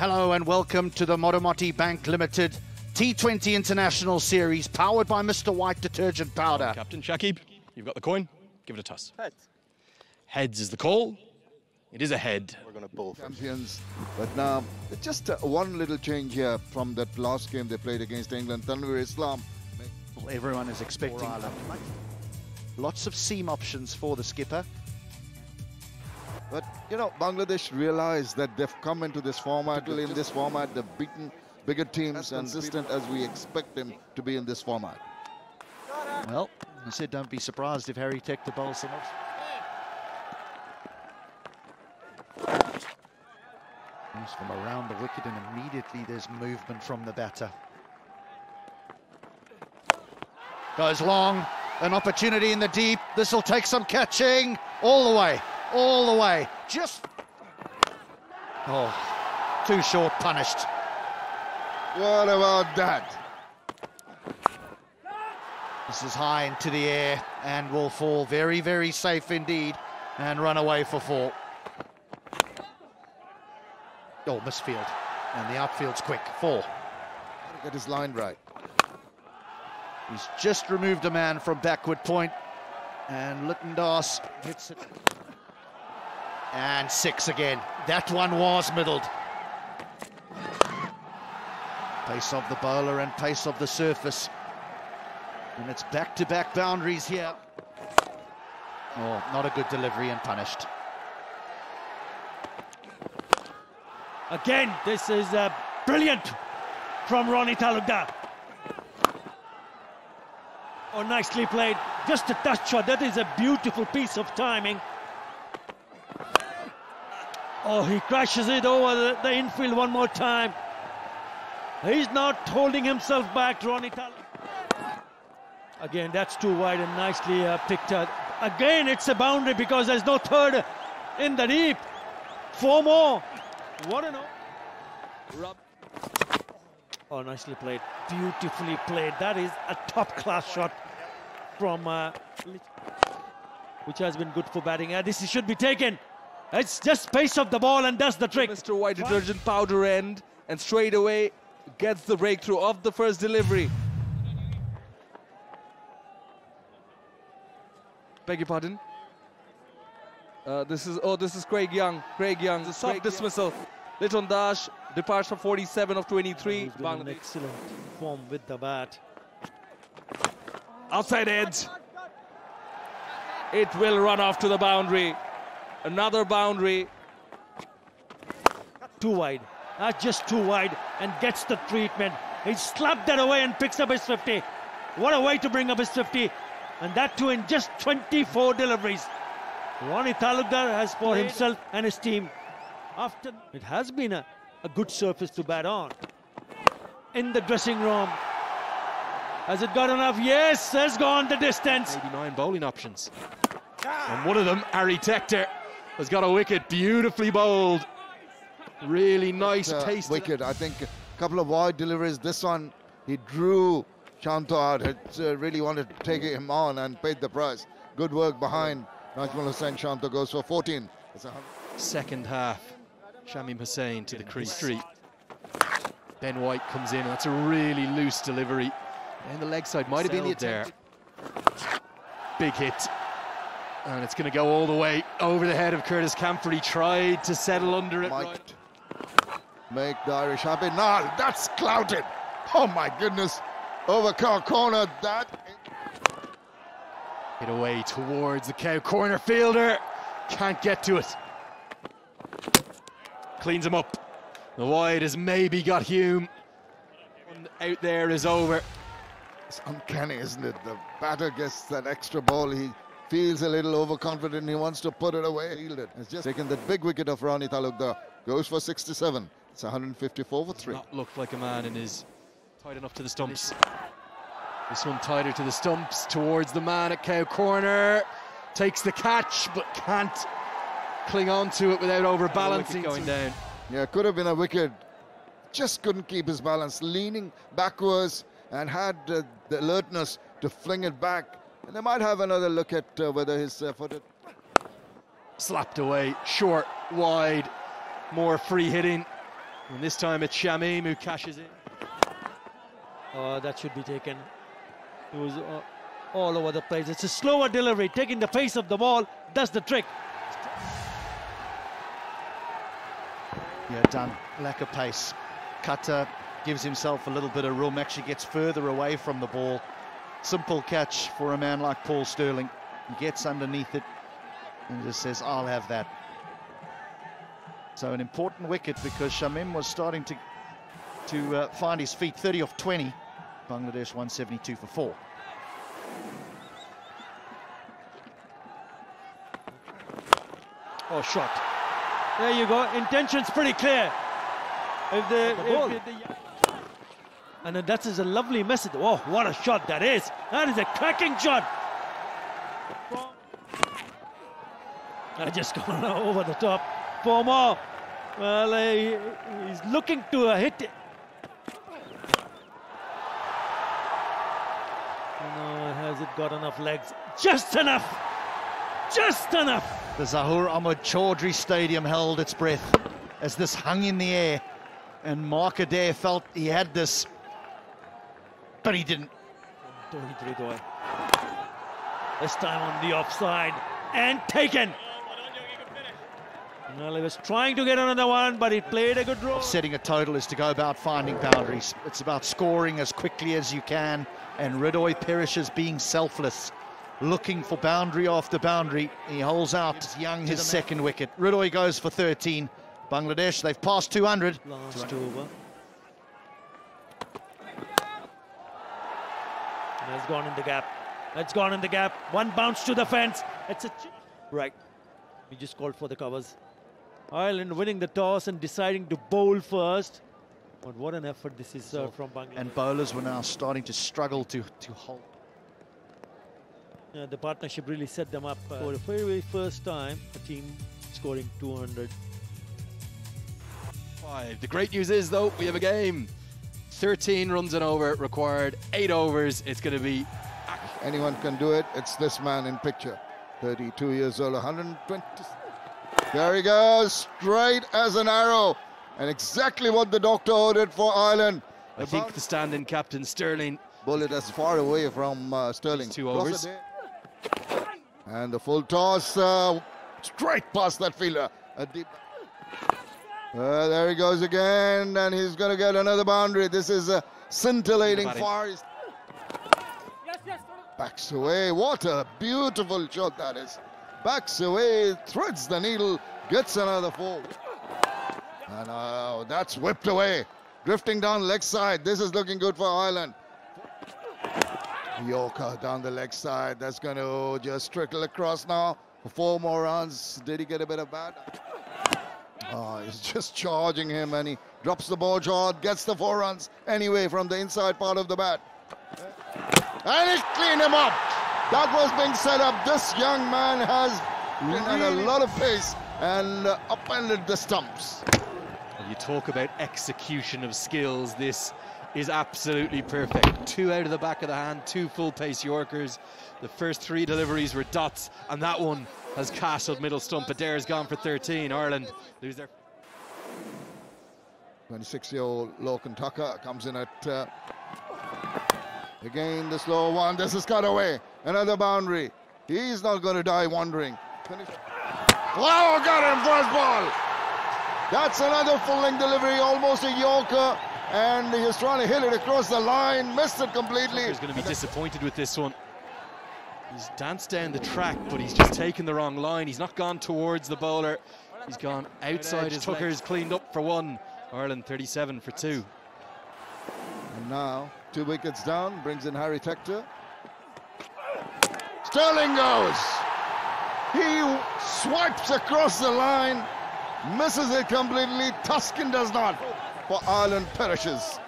Hello and welcome to the Motomoti Bank Limited T20 International Series powered by Mr. White Detergent Powder. Captain Shakib, you've got the coin. Give it a toss. Heads. Heads is the call. It is a head. We're going to bowl first. champions. But now, just uh, one little change here from that last game they played against England. Tanvir Islam. Everyone is expecting lots of seam options for the skipper. But, you know, Bangladesh realized that they've come into this format. In this format, they've beaten bigger teams and consistent as we expect them to be in this format. Well, I said don't be surprised if Harry Tech the bowl some off. Comes from around the wicket and immediately there's movement from the batter. Goes long, an opportunity in the deep. This will take some catching all the way, all the way. Just oh, too short, punished. What about that? This is high into the air and will fall very, very safe indeed and run away for four. Oh, misfield. And the outfield's quick. Four. Gotta get his line right. He's just removed a man from backward point, and Liton Das hits it. And six again. That one was middled. Pace of the bowler and pace of the surface. And it's back-to-back boundaries here. Oh, not a good delivery and punished. Again, this is uh, brilliant from Rony Talukdar. Oh, nicely played. Just a touch shot. That is a beautiful piece of timing. Oh, he crashes it over the, infield one more time. He's not holding himself back, Rony Talukdar. Again, that's too wide and nicely uh, picked up. Again, it's a boundary because there's no third in the deep. Four more. What an. Rub. Oh, nicely played. Beautifully played. That is a top class shot from uh, which has been good for batting. Uh, this should be taken. It's just pace of the ball and does the trick. Mr. White detergent powder end and straight away gets the breakthrough of the first delivery. Beg your pardon. Uh, this is oh this is Craig Young. Craig Young, the soft dismissal. Liton Das departs for 47 of 23. He's doing an excellent form with the bat. Outside edge. It will run off to the boundary. Another boundary. Too wide. That's just too wide and gets the treatment. He slapped that away and picks up his 50. What a way to bring up his 50. And that too in just 24 deliveries. Rony Talukdar has for himself and his team. After it has been a, a good surface to bat on. In the dressing room. Has it got enough? Yes, has gone the distance. 89 bowling options. Ah. And one of them, Harry Tector, has got a wicket beautifully bowled. Really nice Uh, taste. wicket. I think a couple of wide deliveries. This one, he drew Shanto out. Had uh, really wanted to take him on and paid the price. Good work behind Najmul Hossain. Shanto goes for 14. It's Second half. Shamim Hossain to the crease street. Ben White comes in, and that's a really loose delivery. And the leg side might have been the there. Big hit. And it's going to go all the way over the head of Curtis Campher. He tried to settle under it. right. make the Irish happy. Now that's clouted. Oh my goodness. Over car corner. That Hit away towards the cow corner fielder. Can't get to it. Cleans him up. The wide has maybe got Hume. One out there is over. It's uncanny, isn't it? The batter gets that extra ball. He feels a little overconfident. He wants to put it away. Field it. It's just taken the big wicket of Rony Talukdar. Goes for 67. It's 154 for three. Not look like a man and is tight enough to the stumps. This one tighter to the stumps towards the man at cow corner. Takes the catch but can't cling on to it without overbalancing. Going down. Yeah, could have been a wicket. Just couldn't keep his balance, leaning backwards and had uh, the alertness to fling it back. And they might have another look at uh, whether his uh, footed. slapped away, short, wide, more free hitting. And this time it's Shamim who cashes in. Oh, that should be taken. It was uh, all over the place. It's a slower delivery. Taking the face of the ball does the trick. Yeah, done. Lack of pace. Cutter gives himself a little bit of room, actually gets further away from the ball. Simple catch for a man like Paul Stirling. He gets underneath it and just says, I'll have that. So an important wicket because Shamim was starting to to uh, find his feet. 30 off 20. Bangladesh 172 for four. Oh, shot. There you go. Intention's pretty clear. If the, if the- the- and that is a lovely message. Oh, what a shot that is. That is a cracking shot. I just gone over the top. Four more. Well, he- he's looking to uh, hit it. No, has it got enough legs? Just enough. Just enough. The Zahur Ahmed Chowdhury Stadium held its breath as this hung in the air. And Mark Adair felt he had this, but he didn't. This time on the offside and taken. Well, he was trying to get another one, but he played a good role. Setting a total is to go about finding boundaries. It's about scoring as quickly as you can. And Hridoy perishes being selfless, looking for boundary after boundary. He holds out Young his second wicket. Hridoy goes for 13. Bangladesh, they've passed 200. Last over. And it's gone in the gap. It's gone in the gap. One bounce to the fence. It's a right. We just called for the covers. Ireland winning the toss and deciding to bowl first. But what an effort this is uh, from Bangladesh. And bowlers were now starting to struggle to, to hold. Uh, the partnership really set them up uh, for the very, very first time. A team scoring 200. Five. The great news is, though, we have a game. 13 runs and over required, eight overs. It's going to be Anyone can do it. It's this man in picture. 32 years old, 120. There he goes, straight as an arrow. And exactly what the doctor ordered for Ireland. I think the stand-in captain Stirling bullet as far away from uh, Stirling. Two overs. And the full toss uh, straight past that fielder. A deep. Uh, there he goes again, and he's going to get another boundary. This is a scintillating Batting. far. Backs away. What a beautiful shot that is. Backs away, threads the needle, gets another four. And uh, that's whipped away. Drifting down leg side. This is looking good for Ireland. Yorker down the leg side. That's going to just trickle across now four more runs. Did he get a bit of bat? Oh, he's just charging him and he drops the ball short, gets the four runs anyway from the inside part of the bat. And it cleaned him up. That was being set up. This young man has at a lot of pace and uh, upended the stumps. You talk about execution of skills, this is absolutely perfect. Two out of the back of the hand, two full pace Yorkers. The first three deliveries were dots, and that one has castled middle stump. Adair's gone for 13. Ireland lose their 26-year-old Lorcan Tucker comes in at uh, again the slow one. This is cut away. Another boundary. He's not going to die wondering. Finish. Wow, got him first ball. That's another full length delivery, almost a Yorker, and he's trying to hit it across the line, missed it completely. He's going to be disappointed with this one. He's danced down the track, but he's just taken the wrong line. He's not gone towards the bowler. He's gone outside his Tucker's cleaned up for one. Ireland 37 for two. And now, two wickets down, brings in Harry Tector. Stirling goes. He swipes across the line, misses it completely. Taskin does not. For Ireland perishes.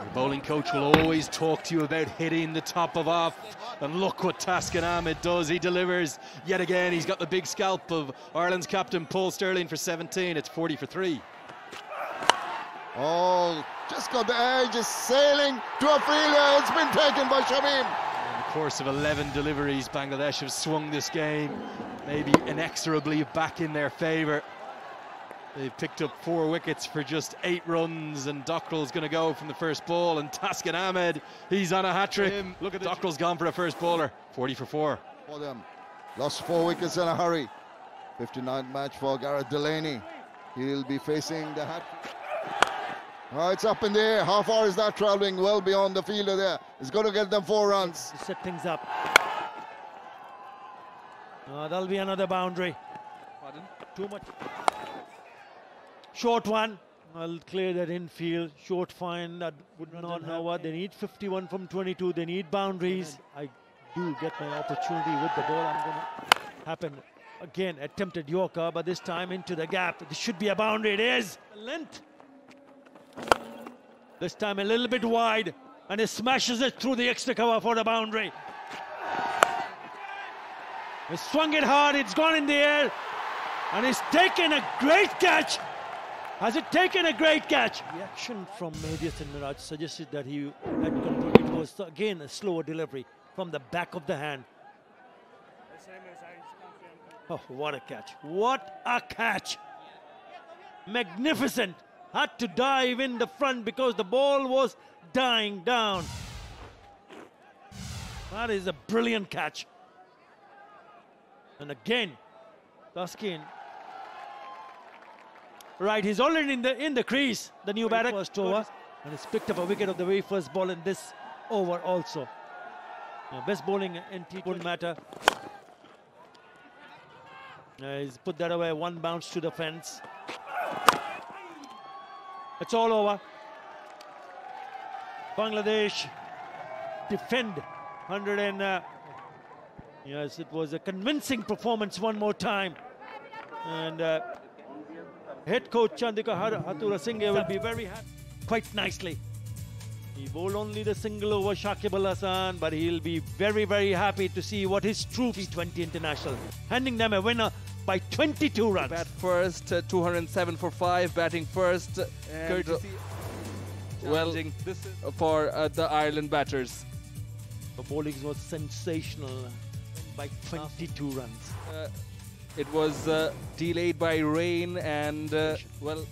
Your bowling coach will always talk to you about hitting the top of off. And look what Taskin Ahmed does. He delivers yet again. He's got the big scalp of Ireland's captain Paul Stirling for 17. It's 40 for three. Oh, just got the edge, is sailing to a fielder. It's been taken by Shamim. In the course of 11 deliveries, Bangladesh have swung this game maybe inexorably back in their favour. They've picked up four wickets for just eight runs, and Dockrell's going to go from the first ball. And Taskin Ahmed, he's on a hat trick. Look at Dockrell's gone for a first bowler, 40 for four. For them, lost four wickets in a hurry. 59th match for Gareth Delany. He'll be facing the hat. Oh, ah, it's up in the air. How far is that travelling? Well beyond the fielder there. It's going to get them four runs. To set things up. Oh, that'll be another boundary. Pardon? Too much. Short one. I'll clear that infield. Short fine. That would not know what. They need 51 from 22. They need boundaries. I do get my opportunity with the ball. I'm going to happen. Again, attempted Yorker, but this time into the gap. This should be a boundary. It is. Length. This time a little bit wide, and it smashes it through the extra cover for the boundary. He swung it hard, it's gone in the air, and he's taken a great catch. Has it taken a great catch? Reaction action from Mehdiatin Miraj suggested that he had control. It was again a slower delivery from the back of the hand. Oh, what a catch! What a catch! Magnificent! Had to dive in the front because the ball was dying down. That is a brilliant catch. And again, Taskin. Right, he's already in the in the crease. The new batter first over, and he's picked up a wicket of the very first ball in this over also. Now, best bowling in T wouldn't matter. Uh, he's put that away. One bounce to the fence. It's all over. Bangladesh defend 100 and uh, yes, it was a convincing performance one more time. And uh, head coach Chandika Hathurusingha will be very happy. Quite nicely. He bowled only the single over Shakib Al Hasan, but he'll be very, very happy to see what his true T20 international, handing them a winner by 22 runs. Bat first, uh, 207 for 5, batting first. And, uh, well, this is for uh, the Ireland batters. The bowling was sensational by 22 runs. Uh, it was uh, delayed by rain and, uh, well,